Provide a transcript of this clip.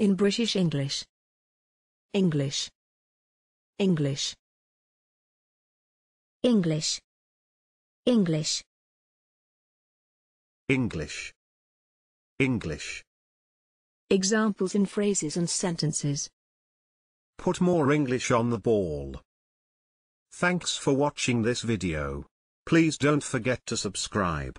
In British English. English. English. English. English. English. English. Examples in phrases and sentences. Put more English on the ball. Thanks for watching this video. Please don't forget to subscribe.